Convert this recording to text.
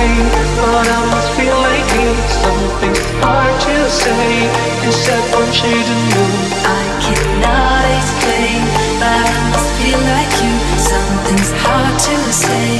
But I must feel like you. Something's hard to say. Except one I cannot explain But I must feel like you. Something's hard to say.